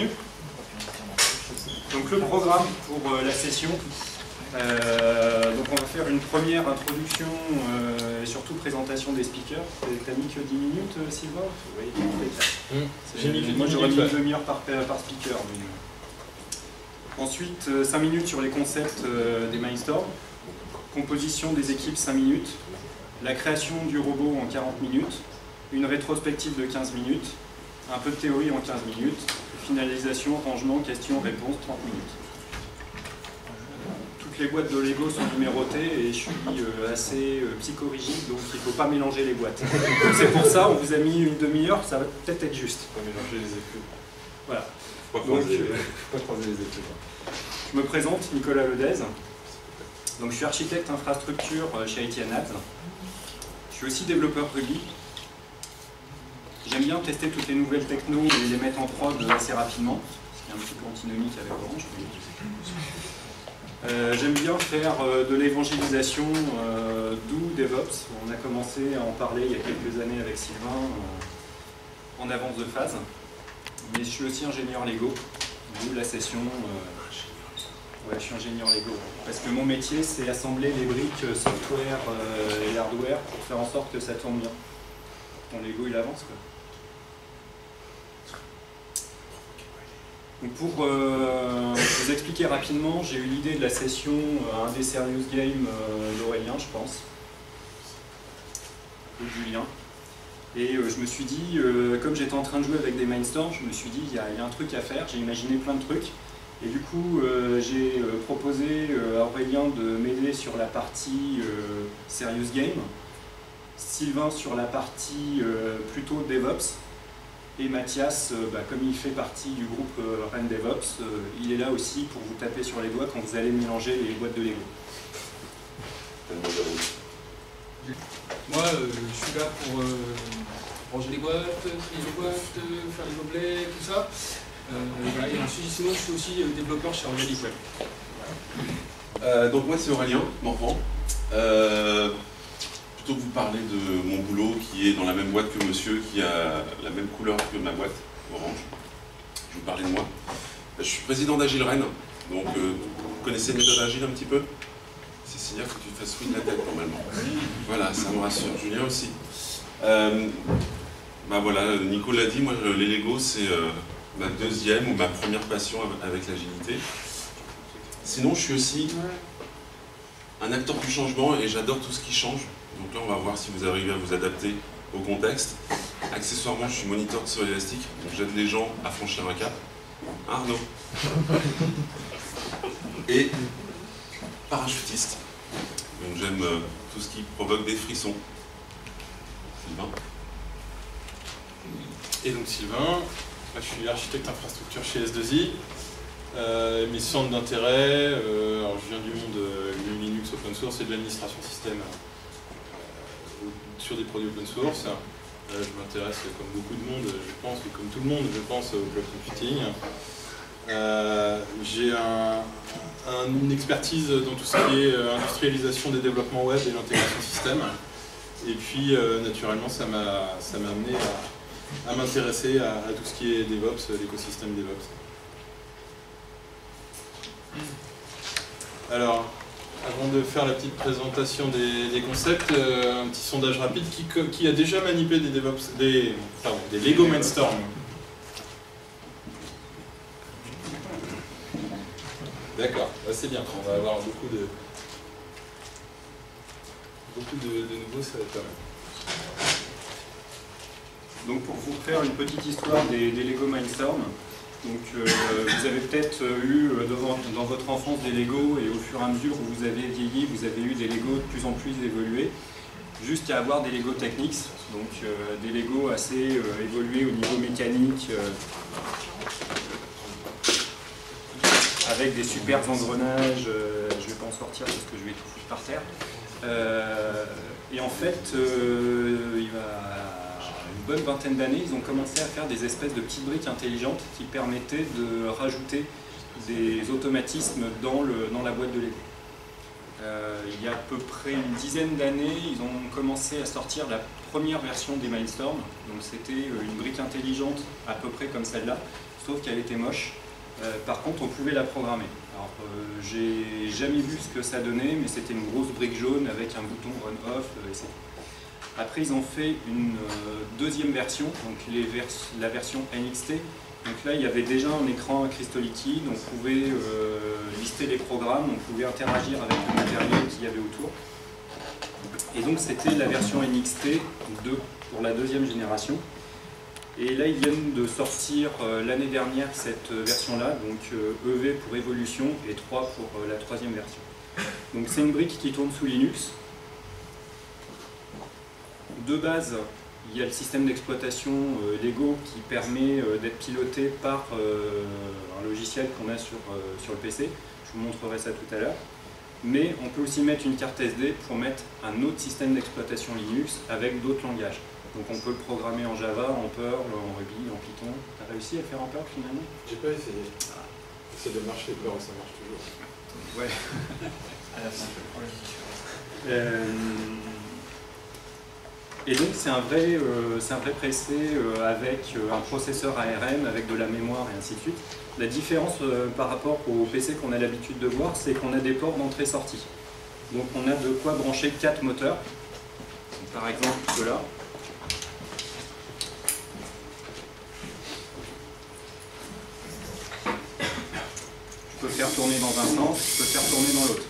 bienvenue. Donc le programme pour euh, la session. Euh, donc on va faire une première introduction euh, et surtout présentation des speakers. T'as mis que 10 minutes Sylvain? Oui, J'ai mis que Moi 10 j'aurais mis une demi-heure par, par speaker. mais- Ensuite 5 minutes sur les concepts des Mindstorm. Composition des équipes 5 minutes. La création du robot en 40 minutes. Une rétrospective de 15 minutes. Un peu de théorie en 15 minutes. Finalisation, rangement, questions, réponses 30 minutes. Toutes les boîtes de Lego sont numérotées et je suis euh, assez euh, psychorigide donc il ne faut pas mélanger les boîtes. Donc C'est pour ça, on vous a mis une demi-heure, ça va peut-être être juste. Faut pas mélanger les effets. Voilà. Pas Donc, croiser, euh, faut pas croiser les effets. quoi. Je me présente, Nicolas Ledez. Donc, je suis architecte infrastructure euh, chez Labs. Je suis aussi développeur Ruby. J'aime bien tester toutes les nouvelles technos et les mettre en prod assez rapidement. Ce qui est un petit peu antinomique avec Orange. Euh, J'aime bien faire euh, de l'évangélisation, euh, d'où DevOps. On a commencé à en parler il y a quelques années avec Sylvain euh, en avance de phase. Mais je suis aussi ingénieur Lego, d'où la session. Ouais, je suis ingénieur Lego. Parce que mon métier, c'est assembler les briques software et hardware pour faire en sorte que ça tourne bien. Ton Lego, il avance, quoi. Pour euh, vous expliquer rapidement, j'ai eu l'idée de la session euh, un des Serious Games euh, d'Aurélien, je pense, ou Julien. Et je me suis dit, comme j'étais en train de jouer avec des Mindstorms, je me suis dit, il y, y a un truc à faire, j'ai imaginé plein de trucs. Et du coup, j'ai proposé à Aurélien de m'aider sur la partie Serious Game, Sylvain sur la partie plutôt DevOps, et Mathias, euh, bah, comme il fait partie du groupe euh, Rennes DevOps, euh, il est là aussi pour vous taper sur les doigts quand vous allez mélanger les boîtes de Lego. Moi, euh, je suis là pour euh, ranger les boîtes, trier les boîtes, euh, faire les objets, tout ça. Euh, voilà, et ensuite, sinon, je suis aussi euh, développeur chez Organic Web. Euh, donc moi c'est Aurélien Morvan. Euh, plutôt vous parler de mon boulot qui est dans la même boîte que monsieur, qui a la même couleur que ma boîte, orange. Je vais vous parler de moi. Je suis président d'Agile Rennes. Donc euh, vous connaissez les méthodes Agile un petit peu? Cécilia, faut que tu fasses oui de la tête normalement. Voilà, ça me rassure. Julien aussi. Euh, bah voilà, Nico l'a dit, moi les Lego c'est euh, ma deuxième ou ma première passion avec l'agilité. Sinon, je suis aussi un acteur du changement et j'adore tout ce qui change. Donc là, on va voir si vous arrivez à vous adapter au contexte. Accessoirement, je suis moniteur de saut élastique, donc j'aide les gens à franchir un cap. Hein, Arnaud? Et parachutiste. Donc j'aime euh, tout ce qui provoque des frissons. Sylvain? Et donc Sylvain, je suis architecte infrastructure chez S2I. Euh, mes centres d'intérêt, euh, alors je viens du monde Linux open source et de l'administration système sur des produits open source. Euh, je m'intéresse comme beaucoup de monde, je pense, et comme tout le monde, je pense, au cloud computing. Euh, J'ai un- un- une expertise dans tout ce qui est euh, industrialisation des développements web et l'intégration système. Et puis, naturellement, ça m'a amené à, à m'intéresser à, à tout ce qui est DevOps, l'écosystème DevOps. Alors, avant de faire la petite présentation des, des concepts, euh, un petit sondage rapide. Qui, a déjà manipulé des DevOps, des, pardon, des Lego Mindstorm D'accord, bah, c'est bien. On va avoir beaucoup de beaucoup de, de nouveaux, ça va être pas mal. Donc pour vous faire une petite histoire des, des Lego Mindstorm, donc, euh, vous avez peut-être euh, eu euh, dans votre enfance des Lego et au fur et à mesure où vous avez vieilli, vous avez eu des Lego de plus en plus évolués, jusqu'à avoir des Lego Technics, donc des Lego assez évolués au niveau mécanique, avec des super engrenages, je ne vais pas en sortir parce que je vais tout foutre par terre. Et en fait, il y a une bonne vingtaine d'années, ils ont commencé à faire des espèces de petites briques intelligentes qui permettaient de rajouter des automatismes dans, le, dans la boîte de Lego. Euh, il y a à peu près une dizaine d'années, ils ont commencé à sortir la première version des Mindstorm. Donc c'était euh, une brique intelligente à peu près comme celle-là, trouve qu'elle était moche. Euh, par contre, on pouvait la programmer. Alors, euh, j'ai jamais vu ce que ça donnait, mais c'était une grosse brique jaune avec un bouton on-off. et c'est tout. Après, ils ont fait une euh, deuxième version, donc la version NXT. Donc là, il y avait déjà un écran cristaux liquides, on pouvait euh, lister les programmes, on pouvait interagir avec le matériel qu'il y avait autour. Et donc, c'était la version NXT 2 pour la deuxième génération. Et là, ils viennent de sortir euh, l'année dernière cette version-là, donc EV pour Evolution et 3 pour la troisième version. Donc c'est une brique qui tourne sous Linux. De base, il y a le système d'exploitation euh, Lego qui permet euh, d'être piloté par euh, un logiciel qu'on a sur, euh, sur le PC. Je vous montrerai ça tout à l'heure. Mais on peut aussi mettre une carte SD pour mettre un autre système d'exploitation Linux avec d'autres langages. Donc on peut le programmer en Java, en Perl, en Ruby, en Python. Tu as réussi à le faire en Perl finalement? J'ai pas essayé. C'est de marcher, peur, ça marche toujours. Ouais. À la fin, je prends la différence. Euh, Et donc c'est un vrai, euh, un vrai PC euh, avec euh, un processeur ARM, avec de la mémoire et ainsi de suite. La différence euh, par rapport au PC qu'on a l'habitude de voir, c'est qu'on a des ports d'entrée-sortie. Donc on a de quoi brancher quatre moteurs. Par exemple ceux-là. Je peux faire tourner dans un sens, je peux faire tourner dans l'autre.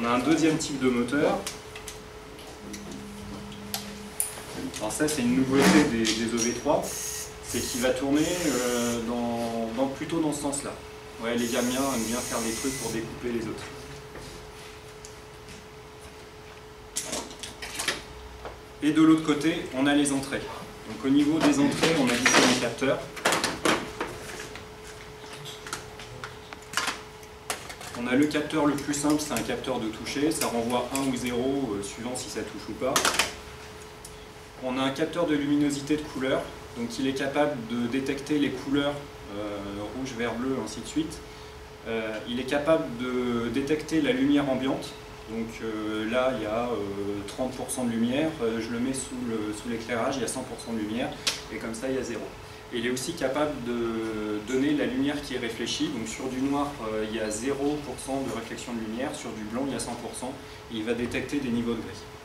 On a un deuxième type de moteur. Alors ça c'est une nouveauté des, des EV3, c'est qu'il va tourner euh, dans, plutôt dans ce sens-là. Ouais, les Gamiens aiment bien faire des trucs pour découper les autres. Et de l'autre côté, on a les entrées. Donc au niveau des entrées, on a différents capteurs. On a le capteur le plus simple, c'est un capteur de toucher, ça renvoie 1 ou 0 euh, suivant si ça touche ou pas. On a un capteur de luminosité de couleur, donc il est capable de détecter les couleurs euh, rouge, vert, bleu, ainsi de suite. Euh, il est capable de détecter la lumière ambiante, donc euh, là il y a euh, 30% de lumière, je le mets sous l'éclairage, il y a 100% de lumière, et comme ça il y a 0. Et il est aussi capable de donner la lumière qui est réfléchie. Donc sur du noir, il y a 0% de réflexion de lumière, sur du blanc, il y a 100%. Et il va détecter des niveaux de gris.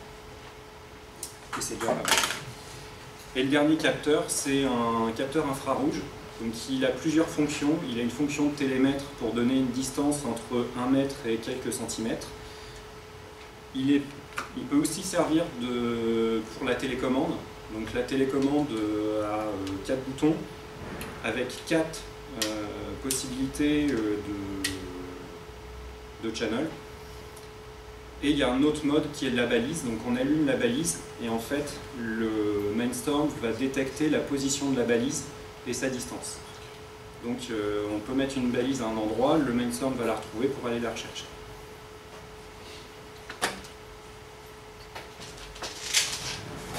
Et le dernier capteur, c'est un capteur infrarouge. Donc il a plusieurs fonctions. Il a une fonction de télémètre pour donner une distance entre 1 mètre et quelques centimètres. Il, peut aussi servir pour la télécommande. Donc la télécommande euh, a 4 boutons avec 4 possibilités euh, de, de channel. Et il y a un autre mode qui est de la balise. Donc on allume la balise et en fait le Mainstorm va détecter la position de la balise et sa distance. Donc euh, on peut mettre une balise à un endroit, le Mainstorm va la retrouver pour aller la rechercher.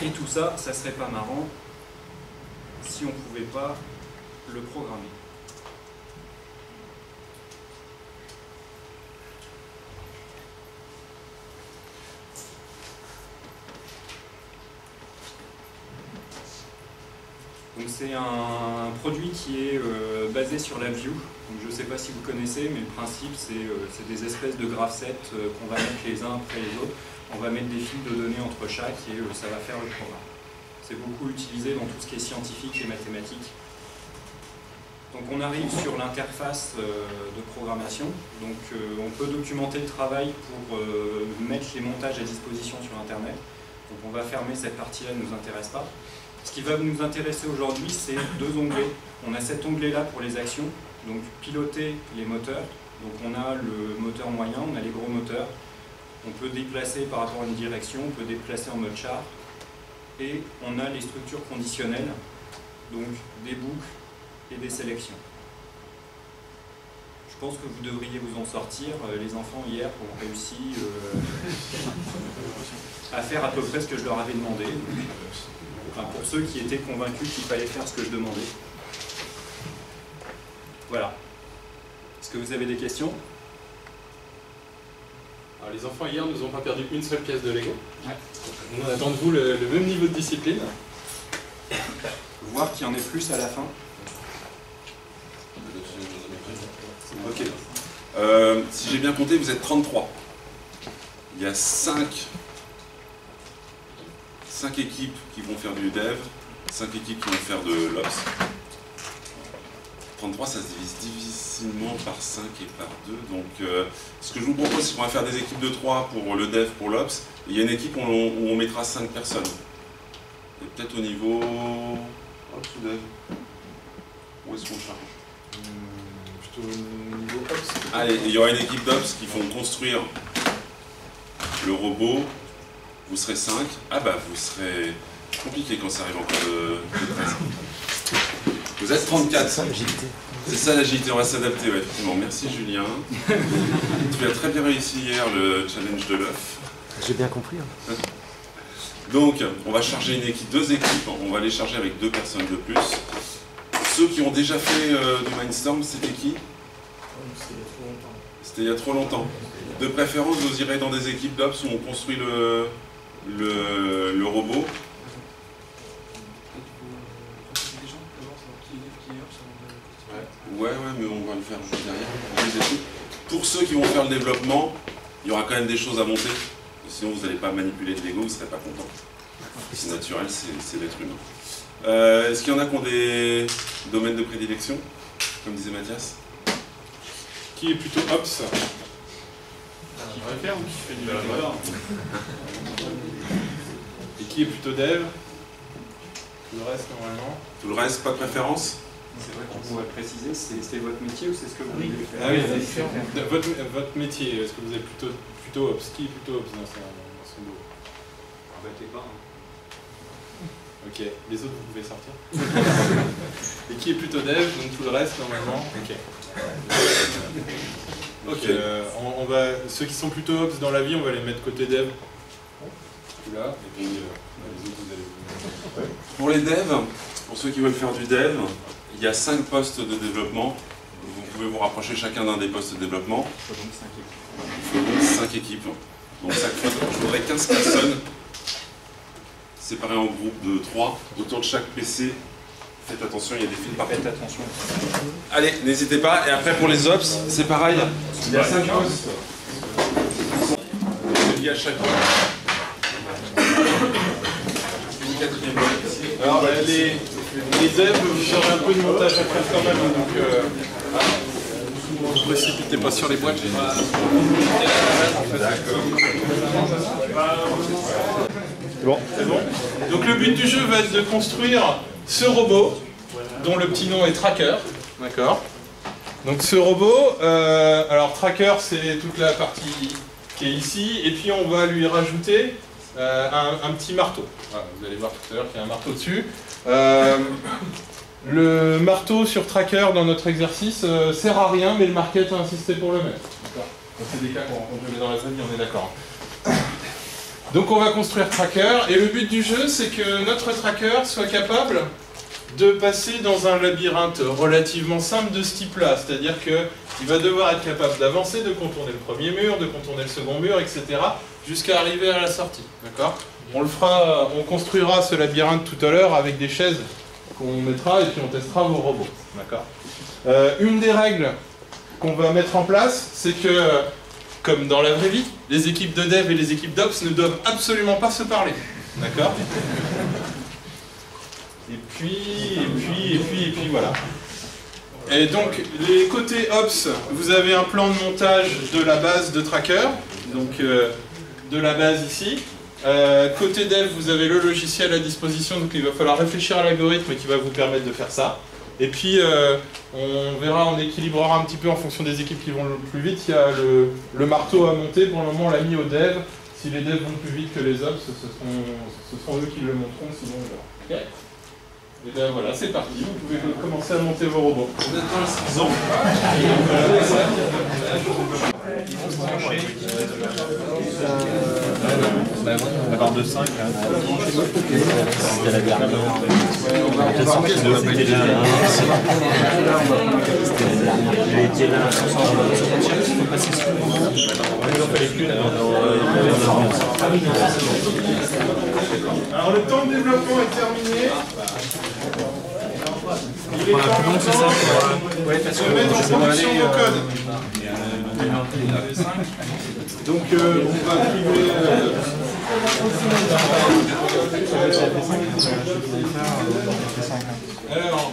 Et tout ça, ça serait pas marrant si on pouvait pas le programmer. C'est un produit qui est euh, basé sur la View. Donc je ne sais pas si vous connaissez, mais le principe c'est euh, des espèces de graph-sets euh, qu'on va mettre les uns après les autres. On va mettre des fils de données entre chaque et ça va faire le programme. C'est beaucoup utilisé dans tout ce qui est scientifique et mathématique. Donc on arrive sur l'interface de programmation. Donc on peut documenter le travail pour mettre les montages à disposition sur Internet. Donc on va fermer cette partie-là, ne nous intéresse pas. Ce qui va nous intéresser aujourd'hui, c'est deux onglets. On a cet onglet-là pour les actions, donc piloter les moteurs. Donc on a le moteur moyen, on a les gros moteurs. On peut déplacer par rapport à une direction, on peut déplacer en mode char. Et on a les structures conditionnelles, donc des boucles et des sélections. Je pense que vous devriez vous en sortir. Euh, Les enfants hier ont réussi euh, à faire à peu près ce que je leur avais demandé. Enfin, pour ceux qui étaient convaincus qu'il fallait faire ce que je demandais. Voilà. Est-ce que vous avez des questions? Alors les enfants hier nous ont pas perdu une seule pièce de Lego. Nous on attend de vous le, le même niveau de discipline. Voir qu'il y en ait plus à la fin. Ok. Euh, si j'ai bien compté, vous êtes 33. Il y a 5, 5 équipes qui vont faire du dev, 5 équipes qui vont faire de l'ops. 33, ça se divise difficilement par 5 et par 2. Donc, euh, ce que je vous propose, c'est qu'on va faire des équipes de 3 pour le dev, pour l'ops. Il y a une équipe où on, mettra 5 personnes. Et peut-être au niveau ops ou dev. Où est-ce qu'on charge? Hum, Plutôt au niveau ops. Allez, il y aura une équipe d'ops qui vont construire le robot. Vous serez 5. Ah bah vous serez compliqué quand ça arrive encore de, de 13. Vous êtes 34. C'est ça l'agilité, on va s'adapter, ouais, effectivement. Merci Julien. tu as très bien réussi hier le challenge de l'œuf. J'ai bien compris. hein. Donc, on va charger une équipe, deux équipes, on va les charger avec deux personnes de plus. Ceux qui ont déjà fait euh, du Mindstorm, c'était qui? C'était il y a trop longtemps. De préférence, vous irez dans des équipes d'Ops où on construit le, le, le robot. Ouais, ouais, mais on va le faire juste derrière. Pour ceux qui vont faire le développement, il y aura quand même des choses à monter. Sinon, vous n'allez pas manipuler de Lego, vous ne serez pas content. C'est naturel, c'est c'est l'être humain. Euh, Est-ce qu'il y en a qui ont des domaines de prédilection, comme disait Mathias? Qui est plutôt ops? Qui préfère ou qui fait du développeur Et qui est plutôt dev? Tout le reste normalement. Tout le reste, pas de préférence? C'est vrai qu'on pourrait préciser, c'est c'est votre métier ou c'est ce que vous voulez faire? Ah oui, De- votre, votre métier, est-ce que vous êtes plutôt, plutôt ops? Qui est plutôt ops dans son, dans son dos? Rabattez pas. hein. Ok, les autres vous pouvez sortir. Et qui est plutôt dev, donc tout le reste normalement. Ok. Ok. Euh, on, on va, ceux qui sont plutôt ops dans la vie, on va les mettre côté dev. Là, et puis euh, les autres vous allez vous Pour les devs, pour ceux qui veulent faire du dev, il y a 5 postes de développement. Vous pouvez vous rapprocher chacun d'un des postes de développement. Il faut donc cinq équipes. Il faut donc 5 équipes. Donc ça fait, je voudrais 15 personnes séparées en groupes de 3 autour de chaque PC. Faites attention, il y a des fils partout. Faites attention. Allez, n'hésitez pas. Et après pour les ops, c'est pareil. Il y a 5 postes. Il y a chaque Alors les, les devs, vous aurez un peu de montage à faire quand même, donc euh, ne vous précipitez pas sur les boîtes. C'est bon C'est bon Donc le but du jeu va être de construire ce robot, dont le petit nom est Tracker. D'accord Donc ce robot, euh, alors Tracker c'est toute la partie qui est ici, et puis on va lui rajouter euh, un, petit marteau. Vous allez voir tout à l'heure qu'il y a un marteau dessus. Euh, le marteau sur tracker dans notre exercice euh, sert à rien, mais le market a insisté pour le mettre. D'accord c'est des cas qu'on rencontre dans la vie, on est d'accord. Donc on va construire tracker, et le but du jeu, c'est que notre tracker soit capable de passer dans un labyrinthe relativement simple de ce type-là, c'est-à-dire qu'il va devoir être capable d'avancer, de contourner le premier mur, de contourner le second mur, etc., jusqu'à arriver à la sortie. D'accord? On le fera, on construira ce labyrinthe tout à l'heure avec des chaises qu'on mettra et puis on testera vos robots. D'accord? Euh, Une des règles qu'on va mettre en place, c'est que, comme dans la vraie vie, les équipes de dev et les équipes d'ops ne doivent absolument pas se parler. D'accord? Et puis, et puis, et puis, et puis voilà. Et donc, les côtés Ops, vous avez un plan de montage de la base de Tracker, donc euh, de la base ici. Euh, côté Dev, vous avez le logiciel à disposition, donc il va falloir réfléchir à l'algorithme qui va vous permettre de faire ça. Et puis, euh, on verra, on équilibrera un petit peu en fonction des équipes qui vont le plus vite. Il y a le, le marteau à monter, pour le moment on l'a mis au Dev. Si les devs vont plus vite que les Ops, ce seront, ce seront eux qui le monteront, sinon on verra. Ok et bien voilà, c'est parti, vous pouvez commencer à monter vos robots. Vous êtes dans le 6 ans. La barre de 5, C'était la dernière. De toute façon, il doit être là. C'était la dernière. Il était là. Il faut passer sur Alors le temps de développement est terminé. Il long, c'est ça Ouais, parce que mettre en production nos codes. Donc euh, on va priver. euh, Alors.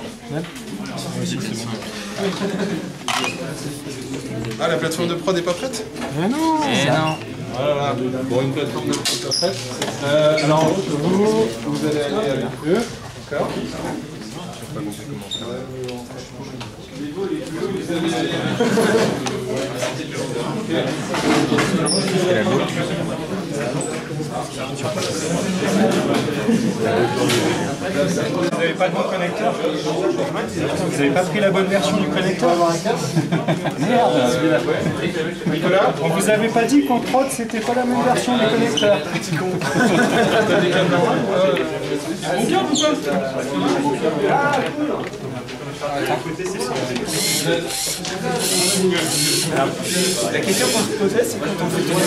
Ah, la plateforme de prod n'est pas prête Eh non Voilà. Bon, une plateforme de prod pas prête. Euh, alors, vous, vous allez aller avec eux. D'accord Vous n'avez pas de bon connecteur Vous n'avez pas pris la bonne version du connecteur Merde. Nicolas On vous avait pas dit qu'en prod c'était pas la même version du connecteur. Petit con La question qu'on se posait, c'est quand on fait tourner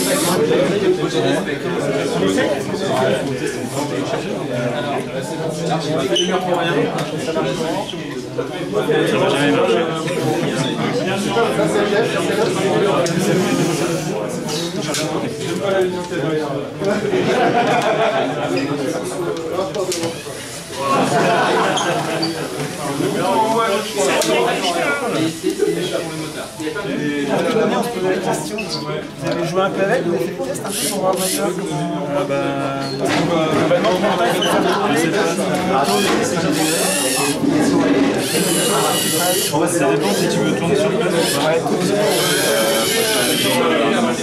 Vous avez joué un peu avec, vous Ça dépend si tu veux tourner sur le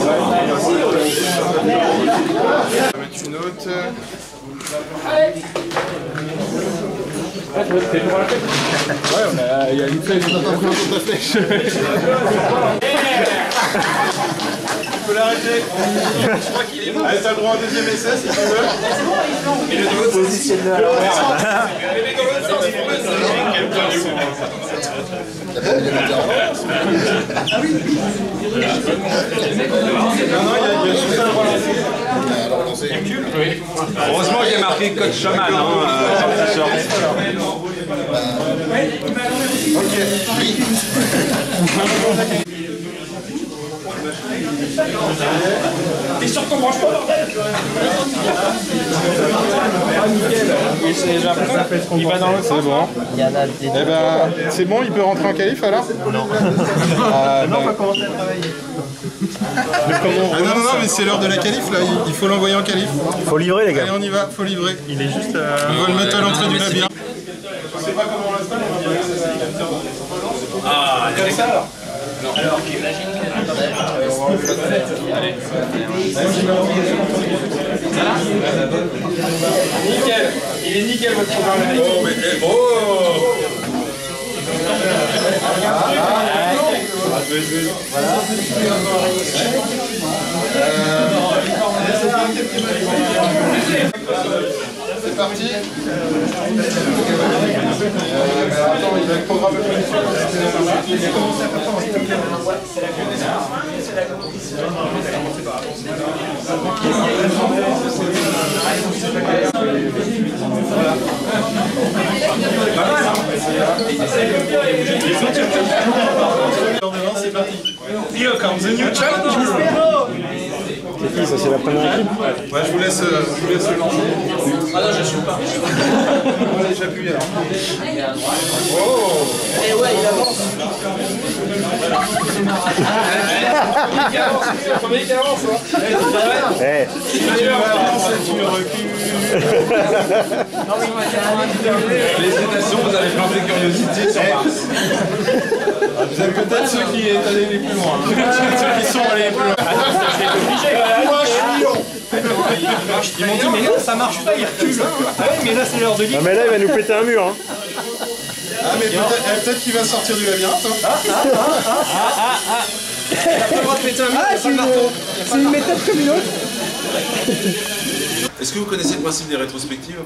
va mettre une. Ouais, on a, il y a une flèche, un de flèche. Tu peux l'arrêter. Allez, t'as le droit au deuxième essai si tu veux. Positionne-le à l'envers. Non, non, il y a, il y a juste à relancer. Heureusement qu'il a marqué code chaman hein, euh, sur le t-shirt. Il va dans l'autre sens. C'est bon. Il y en a des Eh ben, c'est bon, il peut rentrer en qualif alors Non. Ah, ben. commencer à travailler. Ah non, non, non, mais c'est l'heure de la qualif là, il- faut l'envoyer en qualif. Faut livrer les Allez, on y va, faut livrer. Il est juste... euh, On va le mettre à l'entrée du labyrinthe. Je sais pas comment on l'installe, on va balancer ça capteurs. Ah, comme ça alors Nickel Il est nickel votre programme Oh, mais eh, oh C'est parti. Euh, mais attends, il plus vite. C'est parti. Here comes a new challenger. C'est qui ça C'est la première équipe Ouais, je vous laisse, euh, je vous laisse le lancer. Ah non, je suis pas. Allez, j'appuie alors. Oh C'est le premier qui avance hein. Eh, Tu avances et tu recules. Félicitations, vous avez planté curiosité sur Mars. Vous êtes peut-être ceux qui est allé les plus loin. ceux qui sont allés les plus loin. Moi, je suis long. Ils m'ont dit mais non ça marche pas, il recule Ah ouais mais là c'est l'heure de ligue. Non mais là il va nous péter un mur hein. Ah, mais peut-être eh, peut-être qu'il va sortir du labyrinthe. hein. Ah c'est une, c'est une méthode comme une autre. Est-ce que vous connaissez le principe des rétrospectives?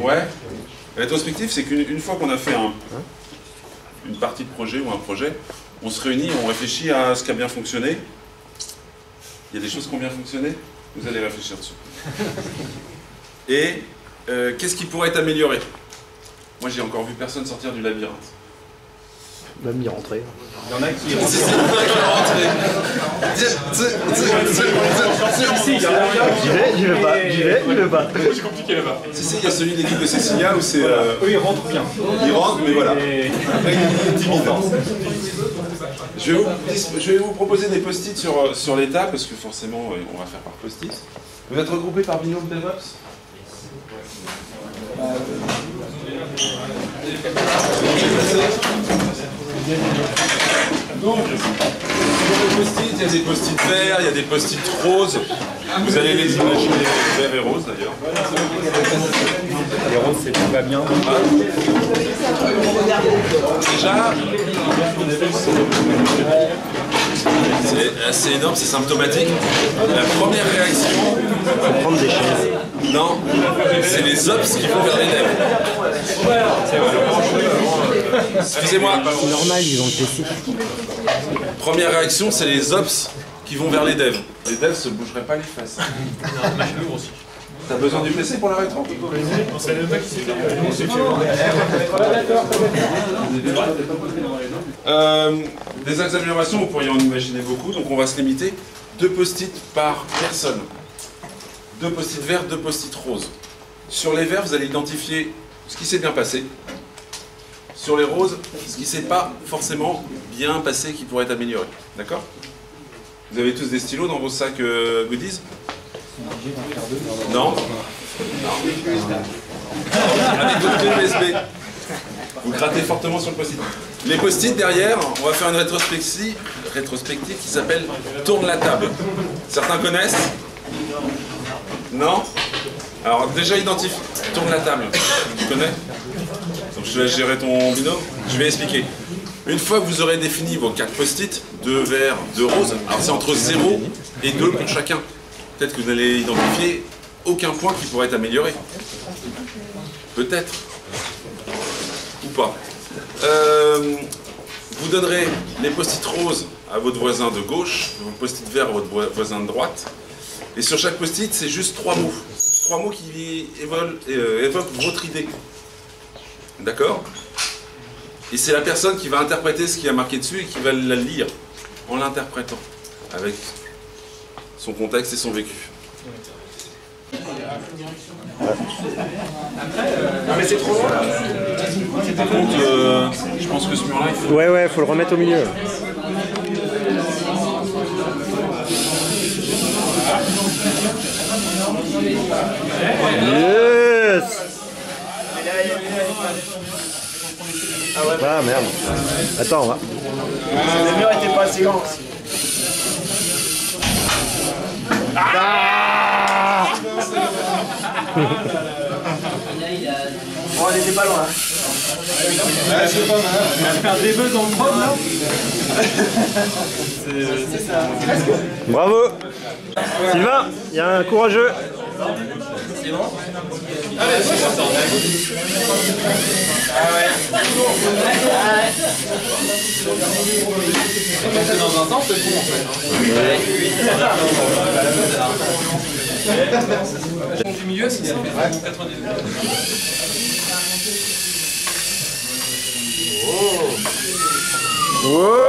Ouais. Rétrospective, c'est qu'une une fois qu'on a fait un- une partie de projet ou un projet, on se réunit, on réfléchit à ce qui a bien fonctionné. Il y a des choses qui ont bien fonctionné, vous allez réfléchir dessus. Et euh, qu'est-ce qui pourrait être amélioré? Moi, j'ai encore vu personne sortir du labyrinthe. Même y rentrer. Il y en a qui C'est rentrent. ça, J'y vais, j'y vais pas, j'y vais, j'y vais pas. C'est compliqué là-bas. Si, si, il y a celui de l'équipe de Cécilia où c'est. euh, Eux, ils rentrent bien. il rentre, mais voilà. Après, il est timide. Je vais, vous, je vais vous proposer des post-it sur, sur l'état, parce que forcément, euh, on va faire par post-it. Vous êtes regroupés par binôme DevOps? Donc, sur les post-it, il y a des post-it verts, il y a des post-it roses. Vous allez les imaginer verts et roses d'ailleurs. Les roses, c'est tout va bien. Déjà, c'est assez énorme, c'est symptomatique. La première réaction, Faut prendre des chaises. non, c'est les ops qui vont vers les lèvres. Excusez-moi, C'est normal, ils ont le PC. première réaction, c'est les ops qui vont vers les devs. Les devs se bougeraient pas les fesses. T'as besoin du PC pour la rétro Des axes d'amélioration, vous pourriez en imaginer beaucoup, donc on va se limiter. Deux post-it par personne. Deux post-it verts, deux post-it roses. Sur les verts, vous allez identifier ce qui s'est bien passé. Sur les roses, ce qui s'est pas forcément bien passé, qui pourrait être amélioré. D'accord? Vous avez tous des stylos dans vos sacs euh, goodies? Non? Avec votre USB. Vous grattez fortement sur le post-it. Les post-it derrière, on va faire une rétrospective, qui s'appelle Tourne la table. Certains connaissent? Non? Alors déjà identifie. Tourne la table. Tu connais? Je laisse gérer ton binôme. Je vais expliquer. Une fois que vous aurez défini vos quatre post-it, deux verts, deux roses, alors c'est entre 0 et 2 pour chacun. Peut-être que vous n'allez identifier aucun point qui pourrait être amélioré. Peut-être. Ou pas. Euh, vous donnerez les post-it roses à votre voisin de gauche, vos post-it verts à votre voi- voisin de droite. Et sur chaque post-it, c'est juste trois mots. Trois mots qui euh, évoquent votre idée. D'accord Et c'est la personne qui va interpréter ce qui a marqué dessus et qui va la lire en l'interprétant, avec son contexte et son vécu. Par contre, euh, je pense que ce mur-là, il faut Ouais, ouais, faut le remettre au milieu. Ah merde. Attends, on va. Le mur était pas assez grand. Bon, elle était pas loin. Bravo Sylvain, il y a un courageux. Dans un temps, c'est bon en fait. Du milieu, c'est ça 92. Wow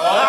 Ah,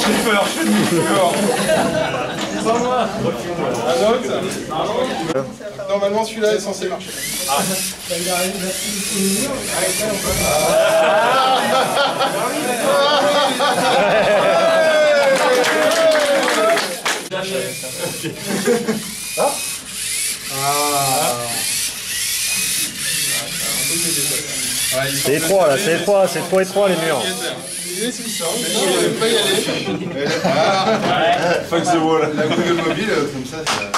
J'ai peur, j'ai peur. Normalement, celui-là est censé marcher. C'est étroit là, c'est étroit, c'est trop étroit les murs. Aller. Fuck the wall. La Google mobile, comme ça, ça.